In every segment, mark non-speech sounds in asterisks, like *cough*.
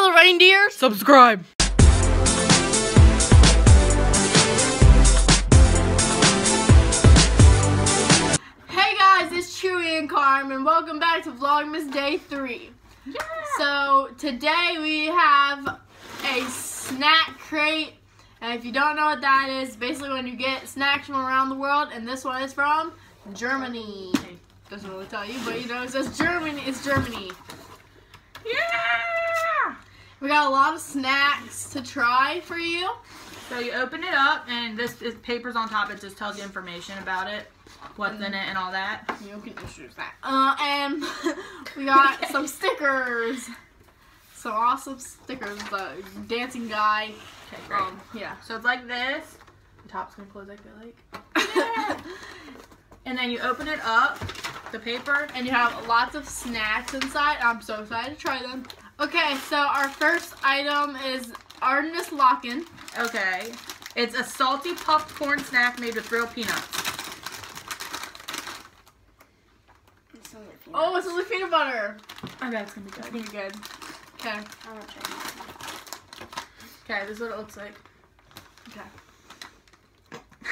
mother reindeer. Subscribe. Hey guys, it's Chewy and Carmen. Welcome back to Vlogmas Day 3. So today we have a snack crate. And if you don't know what that is, basically when you get snacks from around the world, and this one is from Germany. Doesn't really tell you, but you know it says Germany. It's Germany. Yeah. We got a lot of snacks to try for you. So you open it up, and this is paper's on top. It just tells you information about it, what's in it, and all that. You can just use that. Uh, and *laughs* we got some stickers. Some awesome stickers. The dancing guy. Okay, great. Um, yeah. so it's like this. The top's gonna close. I feel like. *laughs* and then you open it up, the paper. and you have lots of snacks inside. I'm so excited to try them. Okay, so our first item is Erdnuss Locken. Okay. It's a salty puffed corn snack made with real peanuts. Oh, it's only peanut butter. I bet it's gonna be good. It's gonna be good. Okay. Okay, this is what it looks like. Okay. *sighs*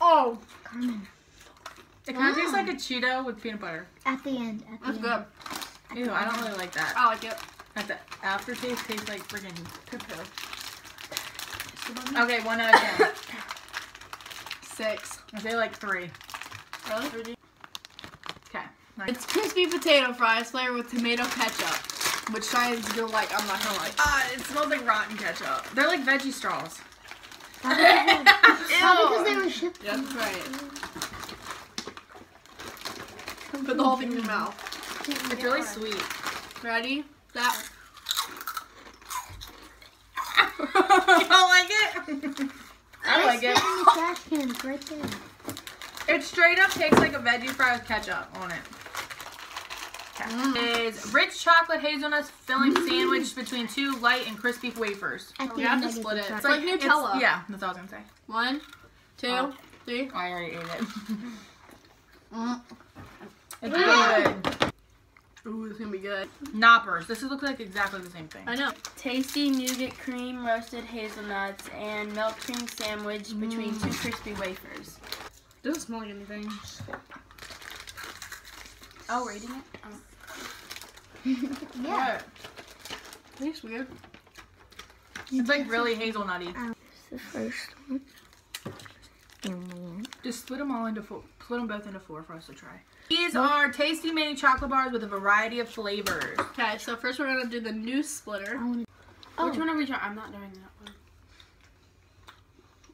Oh, It kind of tastes mm. like a Cheeto with peanut butter. At the end. At the that's end. good. Ew, I don't really like that. I like it. At the aftertaste tastes like friggin' poo-poo. Okay, one out of ten. *coughs* Six. I say like three. Really? Okay. Nice. It's crispy potato fries flavored with tomato ketchup, which Cheyenne's gonna like. I'm not gonna like. Ah, it smells like rotten ketchup. They're like veggie straws. Probably *laughs* because they were shipped. Yeah, that's right. Put the whole thing in your mouth. It's really sweet. Ready? That. *laughs* you don't like it? I like it. in the trash can. It's right there. It straight up tastes like a veggie fry with ketchup on it. Okay. Is rich chocolate hazelnut filling sandwich between two light and crispy wafers. At the You have to split it. It's like Nutella. yeah, that's all I was gonna say. One, two, Oh. three. I already ate it. Mm. It's good. Ooh, it's gonna be good. Knoppers. This looks like exactly the same thing. I know. Tasty nougat cream roasted hazelnuts and milk cream sandwich between two mm. crispy wafers. Doesn't smell like anything. Oh, rating it? Oh. *laughs* Yeah. Tastes weird. It's like really hazelnutty. Oh. The first one. Just split them all into four. Split them both into four for us to try. These are tasty mini chocolate bars with a variety of flavors. Okay, so first we're gonna do the new splitter. Oh. Which one are we trying? I'm not doing that one.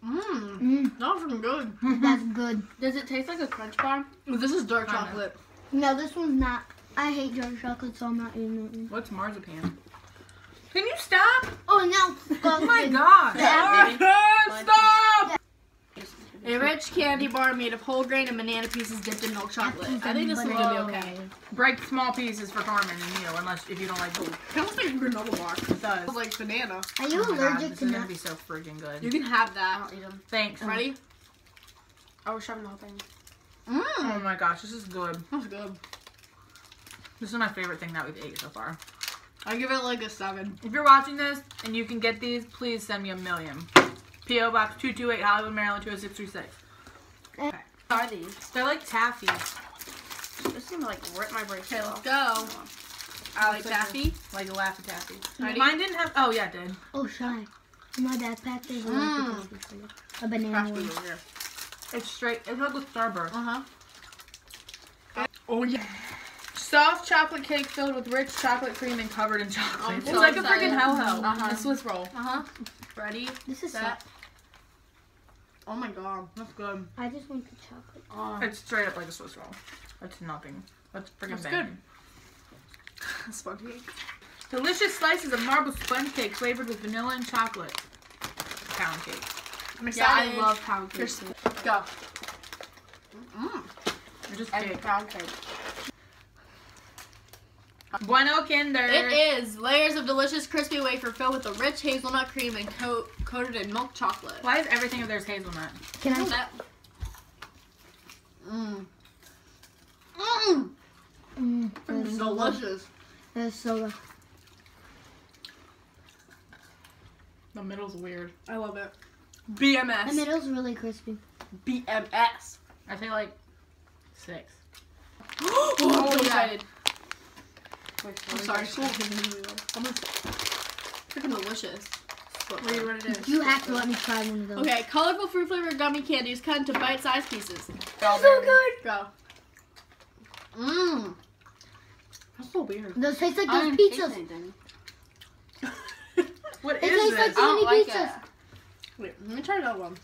Mmm. Mm, That was good. *laughs* that's good. Does it taste like a crunch bar? This is dark Kinda. chocolate. No, this one's not. I hate dark chocolate, so I'm not eating it. What's marzipan? Can you stop? Oh no! *laughs* Oh my god! *laughs* Stop! A rich candy bar made of whole grain and banana pieces dipped in milk chocolate. I think this one's gonna be okay. Break small pieces for Carmen and you, unless if you don't like blue. Kind of like a granola bar. It does. It's like banana. Are you Oh my God, allergic this to is gonna be so freaking good. You can have that. don't eat them. Thanks. Ready? Oh, we're shoving the whole thing. Mmm. Oh Mmm. my gosh, this is good. That's good. This is my favorite thing that we've ate so far. I give it like a seven. If you're watching this and you can get these, please send me a million. P.O. Box 228 Hollywood, Maryland 20636. What are these? They're like taffies. This seems like rip my brace Okay, let's off. go. I like taffy. Like a Laffy Taffy. Ready? Mine didn't have. Oh, yeah, it did. Oh, shy. My backpack, a Mm. A banana one. here. It's straight. It's like with Starburst. Uh huh. Oh yeah. Soft chocolate cake filled with rich chocolate cream and covered in chocolate. I'm it's so like a freaking ho ho. Uh-huh. A Swiss roll. Uh huh. Ready? This is set. Oh my god, that's good. I just want the chocolate. Oh, It's straight up like a Swiss roll. That's nothing. That's freaking That's banging. *laughs* sponge cake. Delicious slices of marble sponge cake flavored with vanilla and chocolate. Pound cake. I'm Yeah, I love pound cake. Here's- too. Go. Mmm. They're just I cake. pound cake. Bueno Kinder. It is layers of delicious crispy wafer filled with a rich hazelnut cream and coat coated in milk chocolate. Why is everything of theirs hazelnut? Can I? That. Mmm. Mmm. Mm, It's delicious. That's so good. The middle's weird. I love it. BMS. The BMS. middle's really crispy. BMS. I feel like six. *gasps* oh, I'm so yeah. excited. Which I'm one? sorry. School Almost freaking delicious. Read what it is. You have to let me try one of those. Okay, colorful fruit flavored gummy candies cut into bite-sized pieces. That's so good. Go. Mmm. That's so weird. Those taste like I those don't taste pizzas. anything. *laughs* What It is tastes like this? the I don't like pizzas. it. Wait, let me try another one.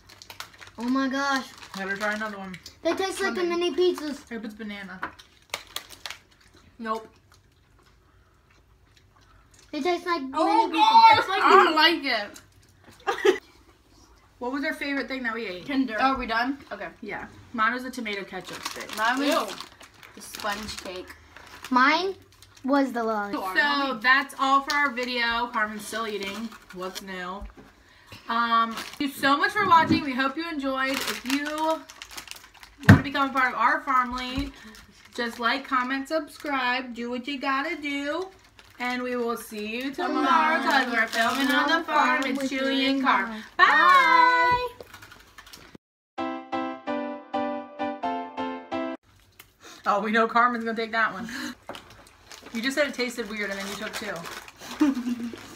Oh my gosh. Gotta try another one. They taste like the Something. mini pizzas. Hope it's banana. Nope. They tastes like Oh mini god! It's like I don't like it. *laughs* What was our favorite thing that we ate? Kinder. Oh, are we done? Okay. Yeah. Mine was a tomato ketchup stick. Mine was Ew. the sponge cake. Mine was the lollipop. So that's all for our video. Carmen's still eating. What's new? Um, thank you so much for watching. We hope you enjoyed. If you want to become a part of our family, just like, comment, subscribe, do what you gotta do. And we will see you tomorrow because we're filming on the farm. It's Chewy and Carmen. Bye. Oh, we know Carmen's gonna take that one. You just said it tasted weird and then you took two. *laughs*